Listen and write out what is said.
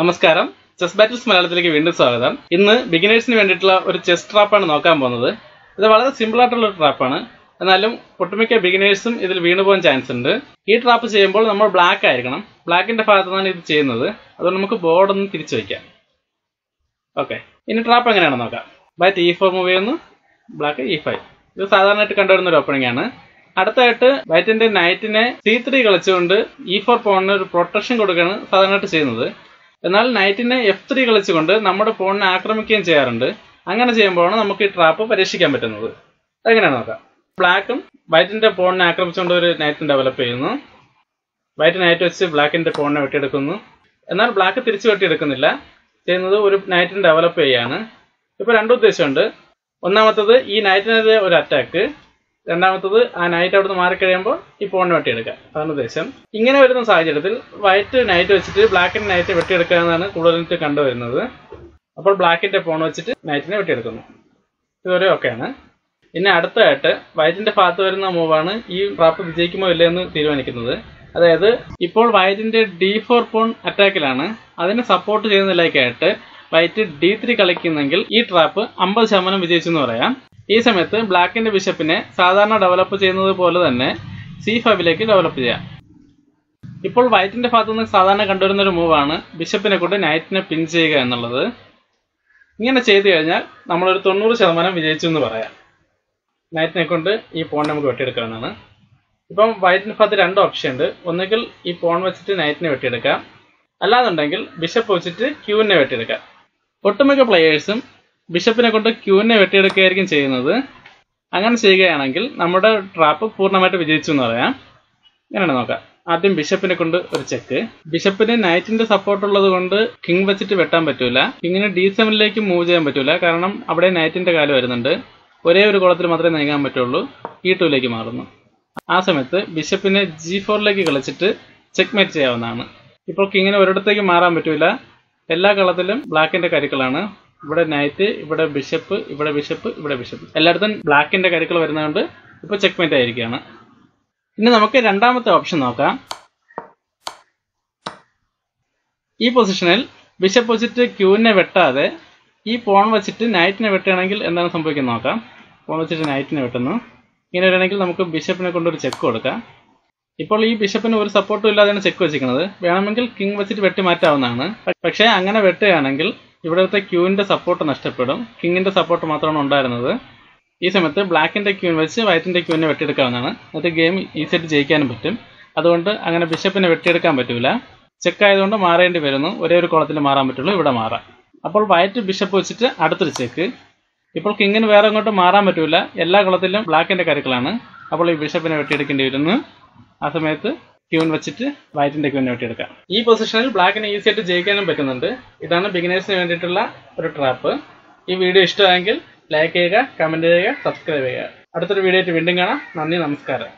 നമസ്കാരം. Chess battles മലയാളത്തിലേക്ക് വീണ്ടും സ്വാഗതം. ഇന്ന് ബിഗിനേഴ്സിന് വേണ്ടിയിട്ടുള്ള ഒരു ചെസ് ട്രാപ്പാണ് നോക്കാൻ പോകുന്നത്. ഇത് വളരെ സിമ്പിൾ ആയിട്ടുള്ള ഒരു ട്രാപ്പാണ് എന്നാലും ഒട്ടുമിക്ക ബിഗിനേഴ്സും ഇതിൽ വീണുപോകാൻ ചാൻസ് ഉണ്ട്. ഈ ട്രാപ്പ് ചെയ്യുമ്പോൾ നമ്മൾ ബ്ലാക്ക് ആയിരിക്കണം. ബ്ലാക്കിന്റെ ഭാഗത്തു നിന്നാണ് ഇത് ചെയ്യുന്നത്. അതുകൊണ്ട് നമുക്ക് ബോർഡ് ഒന്ന് തിരിച്ചു വയ്ക്കാം. ഓക്കെ ഇനി ട്രാപ്പ് എങ്ങനെയാണ് നോക്കാം. ബൈറ്റ് ഇ ഫോർ മൂവ് ചെയ്യുന്നു. ബ്ലാക്ക് ഇ ഫൈവ് ഇത് സാധാരണയായിട്ട് കണ്ടുവരുന്ന ഒരു ഓപ്പണിംഗ് ആണ്. അടുത്തായിട്ട് വൈറ്റിന്റെ നൈറ്റിനെ സി ത്രീ കളിച്ചുകൊണ്ട് ഇ ഫോർ പോണിന് ഒരു പ്രൊട്ടക്ഷൻ കൊടുക്കുകയാണ് സാധാരണയായിട്ട് ചെയ്യുന്നത്. എന്നാൽ നൈറ്റിനെ എഫ് ത്രീ കളിച്ചുകൊണ്ട് നമ്മുടെ ഫോണിനെ ആക്രമിക്കുകയും ചെയ്യാറുണ്ട്. അങ്ങനെ ചെയ്യുമ്പോഴാണ് നമുക്ക് ഈ ട്രാപ്പ് പരീക്ഷിക്കാൻ പറ്റുന്നത്. എങ്ങനെയാണ് നോക്കാം. ബ്ലാക്കും വൈറ്റിന്റെ ഫോണിനെ ആക്രമിച്ചുകൊണ്ട് ഒരു നൈറ്റിനെ ഡെവലപ്പ് ചെയ്യുന്നു. വൈറ്റ് നൈറ്റ് വെച്ച് ബ്ലാക്കിന്റെ ഫോണിനെ വെട്ടിയെടുക്കുന്നു. എന്നാൽ ബ്ലാക്ക് തിരിച്ചു വെട്ടിയെടുക്കുന്നില്ല. ചെയ്യുന്നത് ഒരു നൈറ്റിനെ ഡെവലപ്പ് ചെയ്യാണ് ഇപ്പൊ രണ്ട് ഉദ്ദേശമുണ്ട്. ഒന്നാമത്തത് ഈ നൈറ്റിനെതിരെ ഒരു അറ്റാക്ക് രണ്ടാമത്തത് ആ നൈറ്റ് അവിടുന്ന് മാറിക്കഴിയുമ്പോൾ ഈ ഫോണിന് വെട്ടിയെടുക്കുക അതാണ് ഉദ്ദേശം. ഇങ്ങനെ വരുന്ന സാഹചര്യത്തിൽ വൈറ്റ് നൈറ്റ് വെച്ചിട്ട് ബ്ലാക്കിന്റെ നൈറ്റ് വെട്ടിയെടുക്കുക എന്നാണ് കൂടുതലായിട്ട് കണ്ടുവരുന്നത്. അപ്പോൾ ബ്ലാക്കിന്റെ പോൺ വെച്ചിട്ട് നൈറ്റിനെ വെട്ടിയെടുക്കുന്നു ഇതുവരെ ഓക്കെയാണ് പിന്നെ അടുത്തതായിട്ട് വൈറ്റിന്റെ ഭാഗത്ത് വരുന്ന മൂവാണ് ഈ ട്രാപ്പ് വിജയിക്കുമോ ഇല്ല എന്ന് തീരുമാനിക്കുന്നത്. അതായത് ഇപ്പോൾ വൈറ്റിന്റെ ഡി ഫോർ പോൺ അറ്റാക്കിലാണ് അതിനെ സപ്പോർട്ട് ചെയ്യുന്നതിലേക്കായിട്ട് വൈറ്റ് ഡി ത്രീ കളിക്കുന്നെങ്കിൽ ഈ ട്രാപ്പ് അമ്പത് ശതമാനം വിജയിച്ചെന്ന് പറയാം. ഈ സമയത്ത് ബ്ലാക്കിന്റെ ബിഷപ്പിനെ സാധാരണ ഡെവലപ്പ് ചെയ്യുന്നത് പോലെ തന്നെ സി ഫൈവിലേക്ക് ഡെവലപ്പ് ചെയ്യാം. ഇപ്പോൾ വൈറ്റിന്റെ ഭാഗത്തു നിന്ന് സാധാരണ കണ്ടുവരുന്ന ഒരു മൂവാണ് ബിഷപ്പിനെ കൊണ്ട് നൈറ്റിനെ പിൻ ചെയ്യുക എന്നുള്ളത്. ഇങ്ങനെ ചെയ്തു കഴിഞ്ഞാൽ നമ്മളൊരു തൊണ്ണൂറ് ശതമാനം വിജയിച്ചു എന്ന് പറയാം. നൈറ്റിനെ കൊണ്ട് ഈ പോൺ നമുക്ക് വെട്ടിയെടുക്കാവുന്നതാണ്. ഇപ്പം വൈറ്റിന്റെ ഭാഗത്ത് രണ്ട് ഓപ്ഷൻ ഉണ്ട്. ഒന്നുകിൽ ഈ പോൺ വെച്ചിട്ട് നൈറ്റിനെ വെട്ടിയെടുക്കാം. അല്ലാന്നുണ്ടെങ്കിൽ ബിഷപ്പ് വെച്ചിട്ട് ക്യൂവിനെ വെട്ടിയെടുക്കാം. ഒട്ടുമിക്ക പ്ലെയേഴ്സും ബിഷപ്പിനെ കൊണ്ട് ക്യൂവിനെ വെട്ടിയെടുക്കുകയായിരിക്കും ചെയ്യുന്നത്. അങ്ങനെ ചെയ്യുകയാണെങ്കിൽ നമ്മുടെ ട്രാപ്പ് പൂർണമായിട്ട് വിജയിച്ചു എന്ന് പറയാം. ഇങ്ങനെയാണ് നോക്കാം. ആദ്യം ബിഷപ്പിനെ കൊണ്ട് ഒരു ചെക്ക് ബിഷപ്പിന് നൈറ്റിന്റെ സപ്പോർട്ട് ഉള്ളത് കൊണ്ട് കിങ് വെച്ചിട്ട് വെട്ടാൻ പറ്റൂല. കിങ്ങിന് ഡി സെവനിലേക്ക് മൂവ് ചെയ്യാൻ പറ്റൂല. കാരണം അവിടെ നൈറ്റിന്റെ കാൽ വരുന്നുണ്ട്. ഒരേ ഒരു കുളത്തിൽ മാത്രമേ നീങ്ങാൻ പറ്റുള്ളൂ. ഇ ടൂലേക്ക് മാറുന്നു. ആ സമയത്ത് ബിഷപ്പിനെ ജി ഫോറിലേക്ക് കളിച്ചിട്ട് ചെക്ക് മേറ്റ് ചെയ്യാവുന്നതാണ്. ഇപ്പോൾ കിങ്ങിന് ഒരിടത്തേക്ക് മാറാൻ പറ്റൂല. എല്ലാ കളത്തിലും ബ്ലാക്കിന്റെ കരുക്കളാണ്. ഇവിടെ നൈറ്റ് ഇവിടെ ബിഷപ്പ് ഇവിടെ ബിഷപ്പ് ഇവിടെ ബിഷപ്പ് എല്ലായിടത്തും ബ്ലാക്കിന്റെ കരുക്കൾ വരുന്നതുകൊണ്ട് ഇപ്പൊ ചെക്ക് മേറ്റ് ആയിരിക്കുകയാണ്. ഇനി നമുക്ക് രണ്ടാമത്തെ ഓപ്ഷൻ നോക്കാം. ഈ പൊസിഷനിൽ ബിഷപ്പ് വെച്ചിട്ട് ക്യൂവിനെ വെട്ടാതെ ഈ പോൺ വെച്ചിട്ട് നൈറ്റിനെ വെട്ടുകയാണെങ്കിൽ എന്താണ് സംഭവിക്കുന്നത് നോക്കാം. പോൺ വെച്ചിട്ട് നൈറ്റിനെ വെട്ടുന്നു. ഇങ്ങനെ വരികയാണെങ്കിൽ നമുക്ക് ബിഷപ്പിനെ കൊണ്ടൊരു ചെക്ക് കൊടുക്കാം. ഇപ്പോൾ ഈ ബിഷപ്പിന് ഒരു സപ്പോർട്ടും ഇല്ലാതെയാണ് ചെക്ക് വെച്ചിരിക്കുന്നത്. വേണമെങ്കിൽ കിങ് വെച്ചിട്ട് വെട്ടി മാറ്റാവുന്നതാണ്. പക്ഷേ അങ്ങനെ വെട്ടുകയാണെങ്കിൽ ഇവിടുത്തെ ക്യൂവിന്റെ സപ്പോർട്ട് നഷ്ടപ്പെടും. കിങ്ങിന്റെ സപ്പോർട്ട് മാത്രമാണ് ഉണ്ടായിരുന്നത്. ഈ സമയത്ത് ബ്ലാക്കിന്റെ ക്യൂൻ വെച്ച് വൈറ്റിന്റെ ക്യൂവിനെ വെട്ടിയെടുക്കാവുന്നതാണ്. എന്നിട്ട് ഗെയിം ഈസിയായിട്ട് ജയിക്കാനും പറ്റും. അതുകൊണ്ട് അങ്ങനെ ബിഷപ്പിനെ വെട്ടിയെടുക്കാൻ പറ്റൂല. ചെക്ക് ആയതുകൊണ്ട് മാറേണ്ടി വരുന്നു. ഒരേ ഒരു കുളത്തിൽ മാറാൻ പറ്റുള്ളൂ. ഇവിടെ മാറാം. അപ്പോൾ വൈറ്റ് ബിഷപ്പ് വെച്ചിട്ട് അടുത്തൊരു ചെക്ക് ഇപ്പോൾ കിങ്ങിന് വേറെ അങ്ങോട്ട് മാറാൻ പറ്റൂല. എല്ലാ കുളത്തിലും ബ്ലാക്കിന്റെ കരുക്കളാണ് അപ്പോൾ ഈ ബിഷപ്പിനെ വെട്ടിയെടുക്കേണ്ടി വരുന്നു. ആ സമയത്ത് ക്യൂൻ വെച്ചിട്ട് വൈറ്റിന്റെ ക്യൂൻ വെട്ടി എടുക്കാം ഈ പൊസിഷനിൽ ബ്ലാക്കിന് ഈസി ആയിട്ട് ജയിക്കാനും പറ്റുന്നുണ്ട്. ഇതാണ് ബിഗിനേഴ്സിന് വേണ്ടിയിട്ടുള്ള ഒരു ട്രാപ്പ് ഈ വീഡിയോ ഇഷ്ടമായെങ്കിൽ ലൈക്ക് ചെയ്യുക കമന്റ് ചെയ്യുക സബ്സ്ക്രൈബ് ചെയ്യുക. അടുത്തൊരു വീഡിയോ ആയിട്ട് വീണ്ടും കാണാം. നന്ദി നമസ്കാരം.